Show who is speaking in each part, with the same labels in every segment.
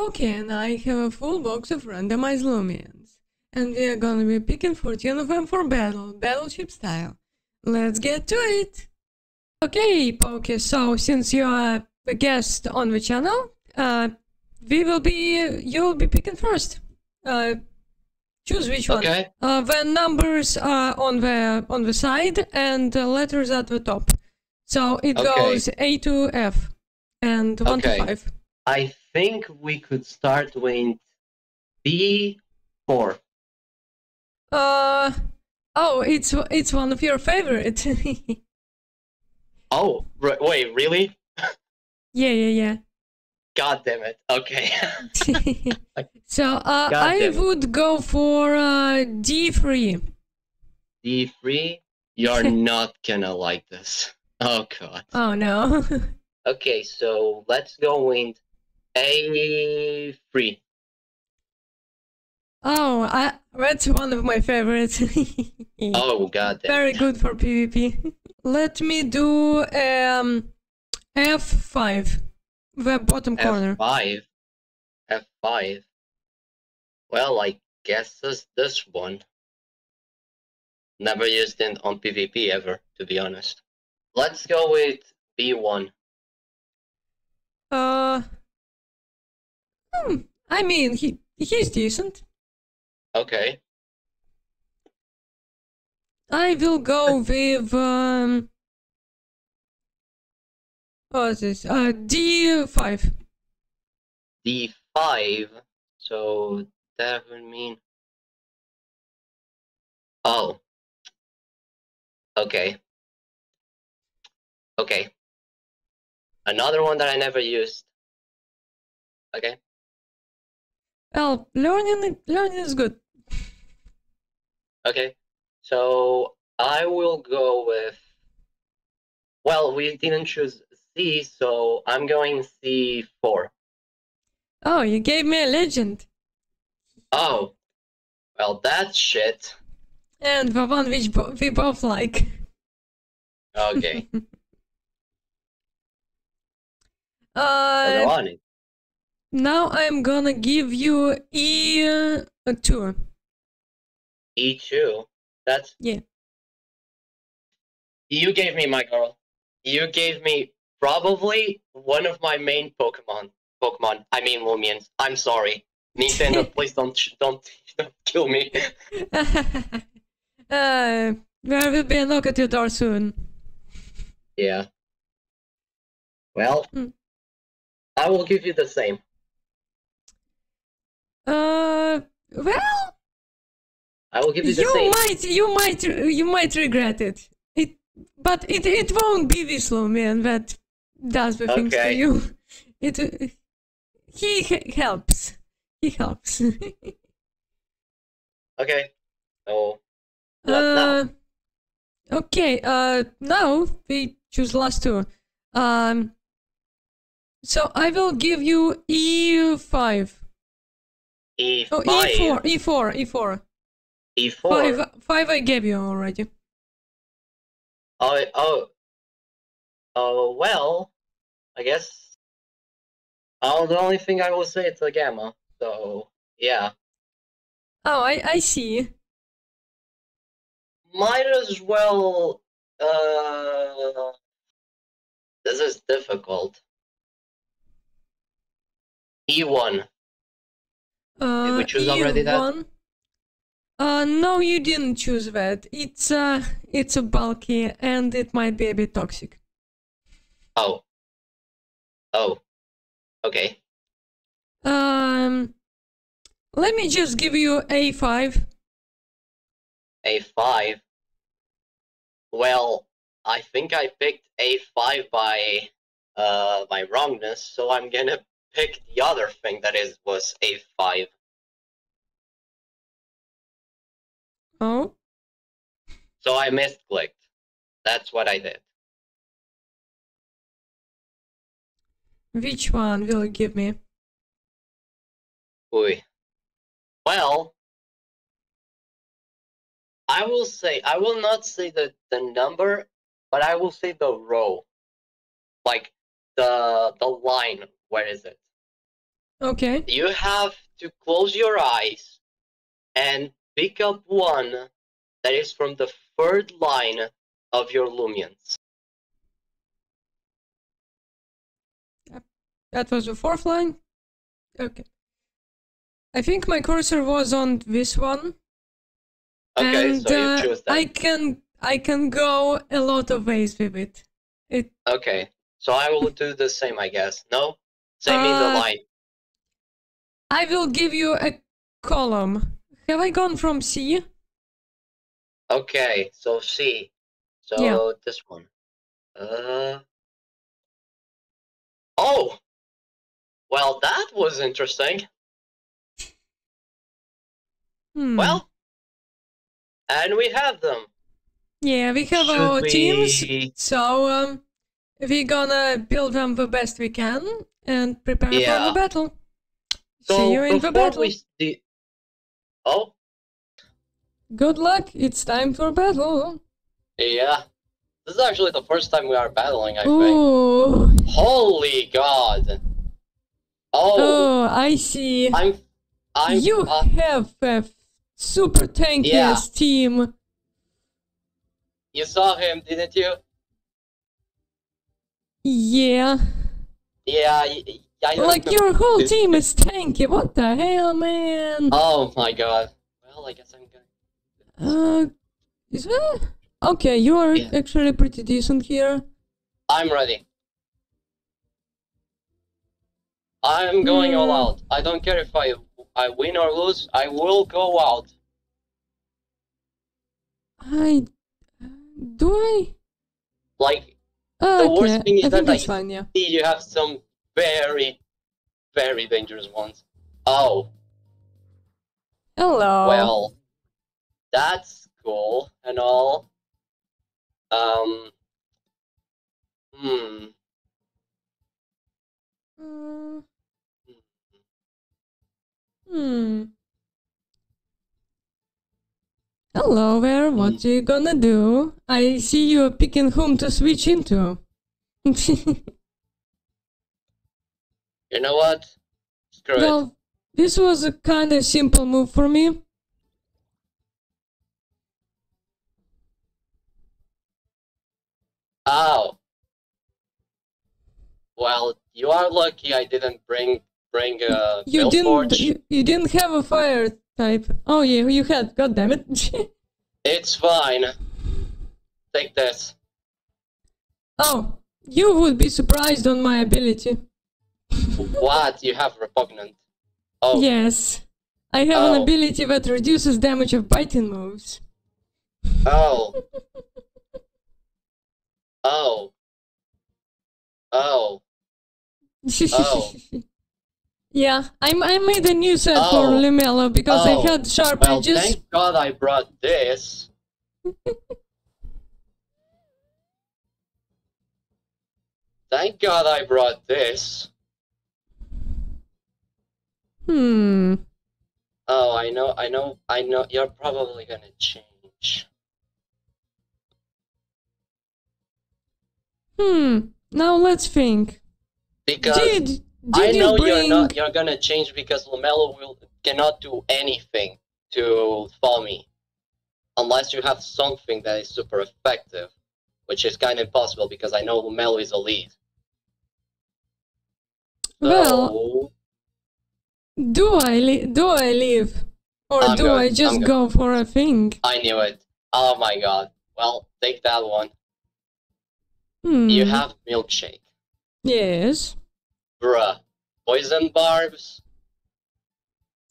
Speaker 1: Okay, and I have a full box of randomized Loomians. And we are gonna be picking 14 of them for battle, battleship style. Let's get to it! Okay, Poke, so since you are a guest on the channel, uh, we will be, you'll be picking first. Uh, choose which one.
Speaker 2: Okay.
Speaker 1: Uh, the numbers are on the on the side and the letters at the top. So it
Speaker 2: Okay.
Speaker 1: goes A to F and 1
Speaker 2: Okay.
Speaker 1: to 5.
Speaker 2: I think we could start with B4.
Speaker 1: Uh oh, it's it's one of your favorite.
Speaker 2: Oh, wait, really?
Speaker 1: yeah, yeah, yeah.
Speaker 2: God damn it. Okay.
Speaker 1: so uh, I would go for uh, D3.
Speaker 2: D3, you're not gonna like this. Oh, God.
Speaker 1: Oh no.
Speaker 2: Okay, so let's go with A3.
Speaker 1: oh, I, that's one of my favorites.
Speaker 2: Oh, God
Speaker 1: Very good for PvP. Let me do um F5, the bottom corner.
Speaker 2: F5. F5. Well, I guess this, this one. Never used it on PvP ever, to be honest. Let's go with B1.
Speaker 1: Uh, I mean, he he's decent.
Speaker 2: Okay.
Speaker 1: I will go with um. What is this? Uh, D5.
Speaker 2: D5. So that would mean. Oh. Okay. Okay. Another one that I never used. Okay.
Speaker 1: Well, learning learning is good.
Speaker 2: Okay. So I will go with. Well, we didn't choose C, so I'm going C4.
Speaker 1: Oh, you gave me a legend,
Speaker 2: Oh. Well, that's shit.
Speaker 1: and the one which bo- we both like.
Speaker 2: Okay.
Speaker 1: Uh,
Speaker 2: Go on.
Speaker 1: Now I'm gonna give you E uh, two.
Speaker 2: E2. E That's.
Speaker 1: Yeah.
Speaker 2: You gave me my girl. You gave me probably one of my main Pokemon. Pokemon. I mean Loomians. I'm sorry. Nintendo, please don't don't don't kill me.
Speaker 1: uh, there will be a knock at your door soon.
Speaker 2: Yeah. Well,
Speaker 1: Hmm.
Speaker 2: I will give you the same.
Speaker 1: Uh, well,
Speaker 2: I will give you the
Speaker 1: you
Speaker 2: same.
Speaker 1: might, you might, you might regret it. It, but it, it won't be this slow man that does the things to you. It, he helps. He helps.
Speaker 2: Okay. So
Speaker 1: uh, okay. Uh, now we choose last two. Um, so I will give you E five.
Speaker 2: E5.
Speaker 1: Oh, E four, E four, E four.
Speaker 2: E4.
Speaker 1: Five, five. I gave you already.
Speaker 2: Oh, oh. Oh, well, I guess. Oh, the only thing I will say is a gamma. So, yeah.
Speaker 1: Oh, I, I see.
Speaker 2: Might as well. Uh. This is difficult. E1.
Speaker 1: Uh,
Speaker 2: we choose already that?
Speaker 1: E1. Uh, no, you didn't choose that. It's uh, it's a bulky and it might be a bit toxic.
Speaker 2: Oh. Oh. Okay.
Speaker 1: Um, let me just give you A5.
Speaker 2: A5. Well, I think I picked A5 by uh my wrongness, so I'm gonna pick the other thing that is was A5.
Speaker 1: Oh,
Speaker 2: So I misclicked. That's what I did.
Speaker 1: which one will you give me?
Speaker 2: Ooh. Well, I will say I will not say the the number, but I will say the row. Like the the line. Where is it?
Speaker 1: Okay.
Speaker 2: You have to close your eyes and pick up one that is from the third line of your Loomians.
Speaker 1: That was the fourth line? Okay. I think my cursor was on this one.
Speaker 2: Okay,
Speaker 1: and
Speaker 2: so you
Speaker 1: uh,
Speaker 2: choose that.
Speaker 1: I can I can go a lot of ways with it. It
Speaker 2: Okay, so I will do the same, I guess. No? Say me the
Speaker 1: Uh,
Speaker 2: line.
Speaker 1: I will give you a column. Have I gone from C?
Speaker 2: Okay, so C. So
Speaker 1: Yeah.
Speaker 2: this one. Uh. Oh! Well, that was interesting.
Speaker 1: Hmm.
Speaker 2: Well, and we have them.
Speaker 1: yeah, we have
Speaker 2: Should
Speaker 1: our teams.
Speaker 2: we-
Speaker 1: So um, we're gonna build them the best we can and prepare for the battle.
Speaker 2: So
Speaker 1: See you in the battle.
Speaker 2: we see. Oh,
Speaker 1: Good luck. It's time for battle.
Speaker 2: yeah. This is actually the first time we are battling, I think. Holy god. Oh,
Speaker 1: Oh, I see.
Speaker 2: I'm. I'm.
Speaker 1: you
Speaker 2: uh,
Speaker 1: have a super tankiest
Speaker 2: Yeah.
Speaker 1: team.
Speaker 2: you saw him, didn't you?
Speaker 1: Yeah.
Speaker 2: Yeah, y- y- I don't
Speaker 1: Like
Speaker 2: know.
Speaker 1: your whole
Speaker 2: This-
Speaker 1: team is tanky. What the hell, man?
Speaker 2: Oh my god. Well, I guess I'm going.
Speaker 1: Uh, is that? Okay, you are
Speaker 2: Yeah.
Speaker 1: actually pretty decent here.
Speaker 2: I'm ready. I'm going all out. I don't care if I I win or lose. I will go out.
Speaker 1: I do I?
Speaker 2: Like
Speaker 1: Okay,
Speaker 2: worst thing is
Speaker 1: I
Speaker 2: that I-
Speaker 1: fine. Yeah.
Speaker 2: see, you have some very, very dangerous ones. Oh
Speaker 1: Hello.
Speaker 2: well, that's cool and all. Um. Hmm.
Speaker 1: Uh, hmm. Hello there. What mm-hmm. you gonna do? I see you picking whom to switch into.
Speaker 2: You know what? Screw it.
Speaker 1: well, this was a kind of simple move for me.
Speaker 2: Oh. Well, you are lucky I didn't bring bring a
Speaker 1: You didn't. You, you didn't have a fire type. Oh yeah, you had. God damn it.
Speaker 2: It's fine. Take this.
Speaker 1: oh, you would be surprised on my ability.
Speaker 2: what? You have repugnant. Oh,
Speaker 1: Yes, I have an
Speaker 2: Oh.
Speaker 1: ability that reduces damage of biting moves.
Speaker 2: oh, oh, oh. Oh.
Speaker 1: Yeah, I, I made a new set
Speaker 2: Oh.
Speaker 1: for Limelo because
Speaker 2: Oh.
Speaker 1: I had sharp
Speaker 2: Well,
Speaker 1: edges.
Speaker 2: thank God I brought this. thank God I brought this.
Speaker 1: Hmm.
Speaker 2: Oh, I know, I know, I know. You're probably gonna change.
Speaker 1: Hmm. Now let's think.
Speaker 2: Because
Speaker 1: Did did
Speaker 2: I
Speaker 1: you
Speaker 2: know
Speaker 1: bring?
Speaker 2: you're not. You're gonna change because Lamelo will cannot do anything to fall me, unless you have something that is super effective, which is kind of impossible because I know Lamelo is a lead.
Speaker 1: Well, do I li- do I leave, or
Speaker 2: I'm
Speaker 1: do
Speaker 2: good,
Speaker 1: I just go for a thing?
Speaker 2: I knew it. Oh my god. Well, take that one.
Speaker 1: Hmm.
Speaker 2: You have milkshake,
Speaker 1: Yes.
Speaker 2: Bruh. Poison barbs.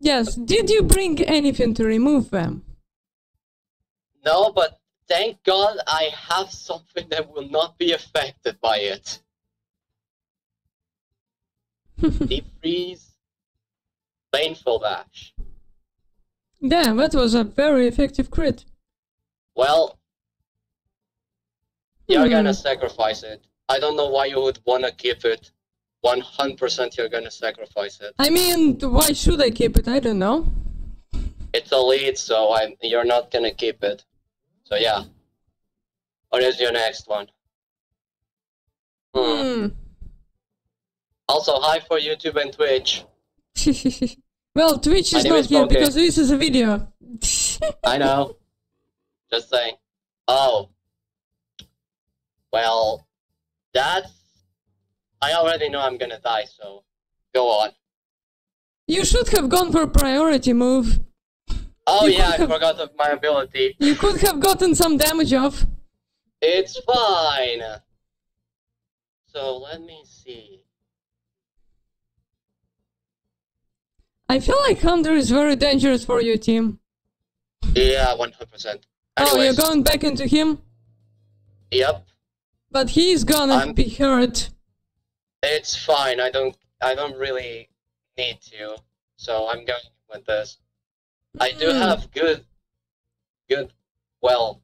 Speaker 1: Yes. Did you bring anything to remove them?
Speaker 2: No, but thank God I have something that will not be affected by it. Deep freeze. Painful dash.
Speaker 1: Damn, that was a very effective crit.
Speaker 2: Well, you're
Speaker 1: Hmm.
Speaker 2: gonna sacrifice it. I don't know why you would wanna keep it. 100% you're gonna sacrifice it.
Speaker 1: I mean, why should I keep it? I don't know.
Speaker 2: It's a lead, so I'm, you're not gonna keep it. So yeah. What is your next one? Hmm.
Speaker 1: Hmm.
Speaker 2: Also, hi for YouTube and Twitch.
Speaker 1: well, Twitch is not
Speaker 2: is
Speaker 1: here because this is a video.
Speaker 2: I know. Just saying. Oh. Well, that's. I already know I'm gonna die, so go on.
Speaker 1: you should have gone for priority move.
Speaker 2: Oh
Speaker 1: You
Speaker 2: yeah, I
Speaker 1: have-
Speaker 2: forgot of my ability.
Speaker 1: You could have gotten some damage off.
Speaker 2: It's fine. So let me see.
Speaker 1: I feel like Hunter is very dangerous for your team.
Speaker 2: Yeah, one hundred percent.
Speaker 1: Oh, you're going back into him?
Speaker 2: Yep.
Speaker 1: But he's gonna
Speaker 2: I'm-
Speaker 1: be hurt.
Speaker 2: It's fine. I don't. I don't really need to. So I'm going with this. I do
Speaker 1: Hmm.
Speaker 2: have good. Good. Well.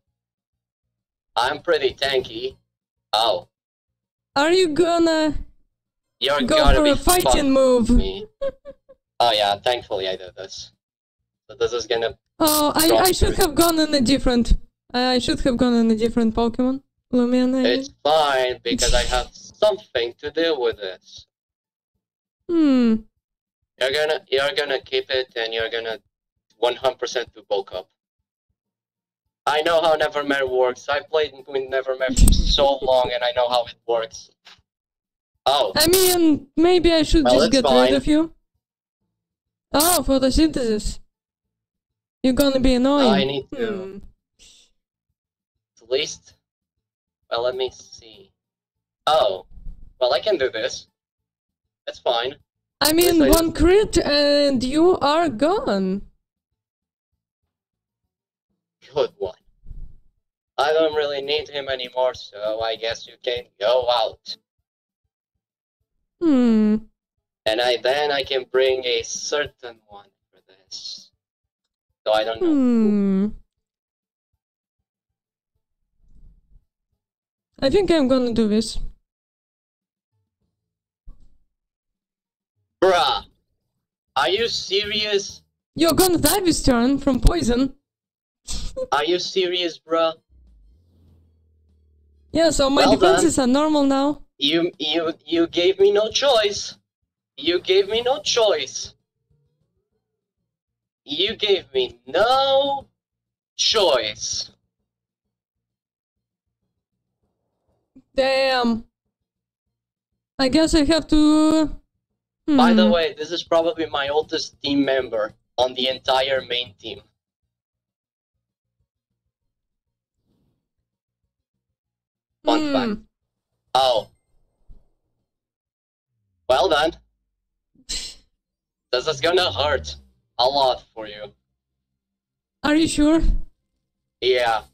Speaker 2: I'm pretty tanky. Oh,
Speaker 1: Are you gonna
Speaker 2: you're
Speaker 1: go
Speaker 2: gonna
Speaker 1: for
Speaker 2: be
Speaker 1: a fighting move?
Speaker 2: me. Oh yeah, thankfully I did this. So this is gonna.
Speaker 1: Oh, I, I should have gone in a different. I should have gone in a different Pokemon. Loomian.
Speaker 2: It's fine because I have something to do with this.
Speaker 1: Hmm.
Speaker 2: You're gonna you're gonna keep it and you're gonna 100% do bulk up. I know how Nevermare works. I played with Nevermare for so long and I know how it works. Oh,
Speaker 1: I mean, maybe I should
Speaker 2: Well,
Speaker 1: just get
Speaker 2: fine.
Speaker 1: rid of you. Oh, photosynthesis. You're gonna be annoying.
Speaker 2: I need to
Speaker 1: Hmm.
Speaker 2: at least. Well, let me see. Oh, well, I can do this. That's fine.
Speaker 1: I mean, one crit and you are gone.
Speaker 2: Good one. I don't really need him anymore, so I guess you can go out.
Speaker 1: Hmm.
Speaker 2: And I then I can bring a certain one for this. So I don't know.
Speaker 1: Hmm. I think I'm gonna do this.
Speaker 2: Bruh! Are you serious?
Speaker 1: You're gonna die this turn from poison.
Speaker 2: Are you serious, bruh?
Speaker 1: Yeah, so my
Speaker 2: Well done.
Speaker 1: defenses are normal now.
Speaker 2: You you you gave me no choice. You gave me no choice. You gave me no choice.
Speaker 1: Damn. I guess I have to.
Speaker 2: By the
Speaker 1: Hmm.
Speaker 2: way, this is probably my oldest team member on the entire main team. Fun
Speaker 1: Hmm.
Speaker 2: fact. Oh. Well done. This is gonna hurt a lot for you.
Speaker 1: Are you sure?
Speaker 2: Yeah.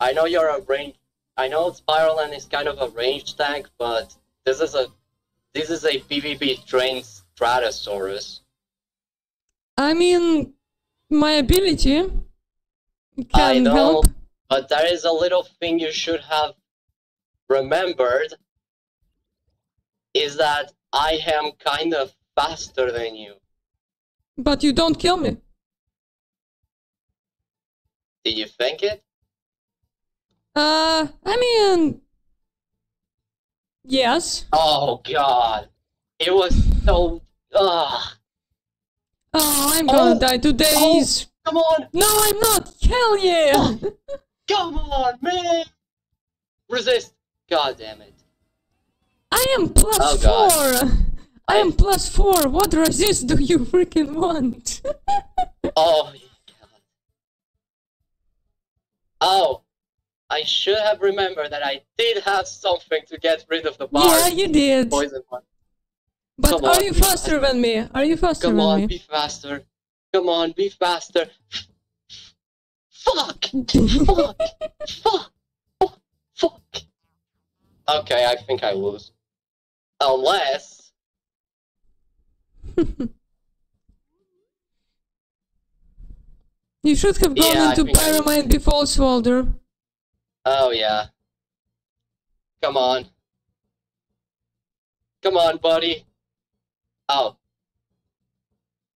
Speaker 2: I know you're a range I know Spiral and is kind of a range tank, but this is a this is a PvP trained Stratosaurus.
Speaker 1: I mean, my ability can
Speaker 2: I know,
Speaker 1: help.
Speaker 2: but there is a little thing you should have remembered is that I am kind of faster than you.
Speaker 1: But you don't kill me.
Speaker 2: Do you think it?
Speaker 1: Uh, I mean, yes.
Speaker 2: Oh god. It was so Ugh.
Speaker 1: Oh, I'm gonna
Speaker 2: Oh,
Speaker 1: die today.
Speaker 2: oh. Come on!
Speaker 1: No, I'm not. Hell yeah!
Speaker 2: Come on, man! Resist! God damn it.
Speaker 1: I am plus
Speaker 2: Oh, God.
Speaker 1: four. I am plus four. What resist do you freaking want?
Speaker 2: Oh, God. Oh, I should have remembered that I did have something to get rid of the bar.
Speaker 1: yeah, you did.
Speaker 2: Poison one.
Speaker 1: But
Speaker 2: come
Speaker 1: are
Speaker 2: on.
Speaker 1: you faster than me? Are you faster than me?
Speaker 2: Come
Speaker 1: than
Speaker 2: on,
Speaker 1: me?
Speaker 2: be faster. Come on, be faster. Fuck! Fuck! Fuck! Fuck! Fuck! Okay, I think I lose. Unless.
Speaker 1: you should have gone
Speaker 2: Yeah,
Speaker 1: into
Speaker 2: think I-
Speaker 1: before Swalder.
Speaker 2: Oh, yeah. Come on. Come on, buddy. Oh.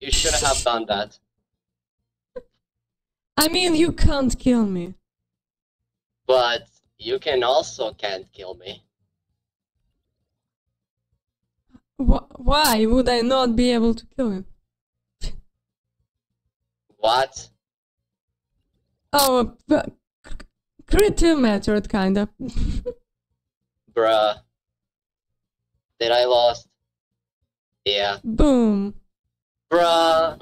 Speaker 2: You shouldn't have done that.
Speaker 1: I mean, you can't kill me.
Speaker 2: But you can also can't kill me.
Speaker 1: Wh- why would I not be able to kill him?
Speaker 2: What?
Speaker 1: Oh, crit 2 Metroid, kinda.
Speaker 2: Bruh. Did I lost? Yeah.
Speaker 1: Boom.
Speaker 2: Bruh.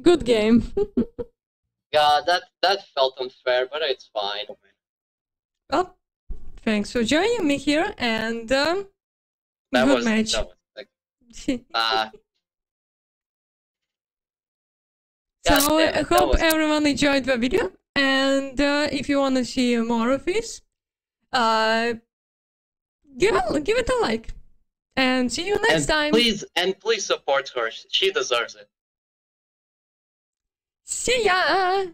Speaker 1: Good game.
Speaker 2: God, that that felt unfair, but it's fine.
Speaker 1: well, thanks for joining me here, and um,
Speaker 2: That
Speaker 1: good
Speaker 2: was
Speaker 1: match.
Speaker 2: that was like uh
Speaker 1: So I
Speaker 2: it,
Speaker 1: hope
Speaker 2: was-
Speaker 1: everyone enjoyed the video, and uh, if you want to see more of this, uh, give it, give it a like, and see you next
Speaker 2: and
Speaker 1: time.
Speaker 2: please and please support her. She deserves it.
Speaker 1: See ya.